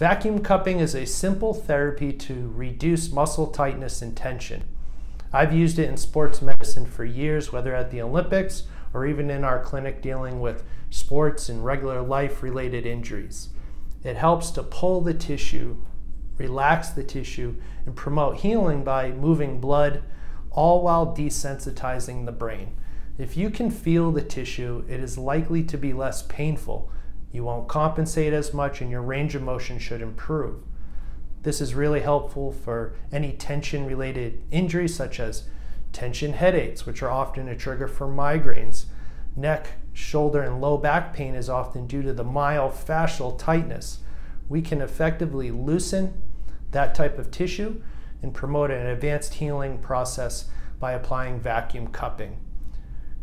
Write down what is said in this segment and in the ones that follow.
Vacuum cupping is a simple therapy to reduce muscle tightness and tension. I've used it in sports medicine for years, whether at the Olympics or even in our clinic dealing with sports and regular life related injuries. It helps to pull the tissue, relax the tissue, and promote healing by moving blood, all while desensitizing the brain. If you can feel the tissue, it is likely to be less painful. You won't compensate as much, and your range of motion should improve. This is really helpful for any tension related injuries, such as tension headaches, which are often a trigger for migraines. Neck, shoulder, and low back pain is often due to the myofascial tightness. We can effectively loosen that type of tissue and promote an advanced healing process by applying vacuum cupping.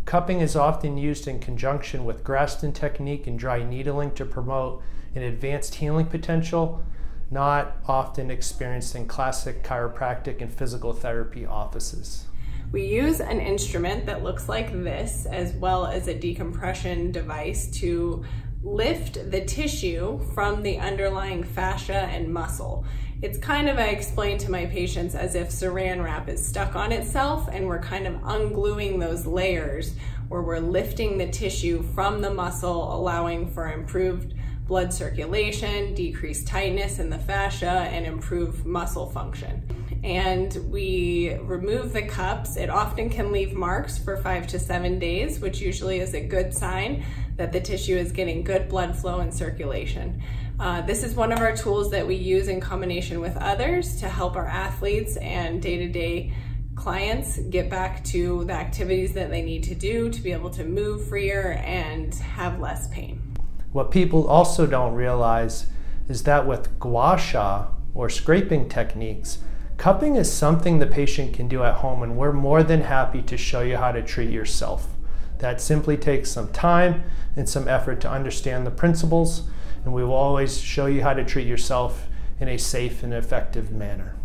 Cupping is often used in conjunction with Graston technique and dry needling to promote an advanced healing potential, not often experienced in classic chiropractic and physical therapy offices. We use an instrument that looks like this as well as a decompression device to lift the tissue from the underlying fascia and muscle. It's kind of, I explain to my patients, as if saran wrap is stuck on itself and we're kind of ungluing those layers where we're lifting the tissue from the muscle, allowing for improved blood circulation, decreased tightness in the fascia, and improved muscle function. And we remove the cups. It often can leave marks for five to seven days, which usually is a good sign that the tissue is getting good blood flow and circulation. Uh, this is one of our tools that we use in combination with others to help our athletes and day-to-day clients get back to the activities that they need to do to be able to move freer and have less pain. What people also don't realize is that with gua sha or scraping techniques, cupping is something the patient can do at home and we're more than happy to show you how to treat yourself. That simply takes some time and some effort to understand the principles, and we will always show you how to treat yourself in a safe and effective manner.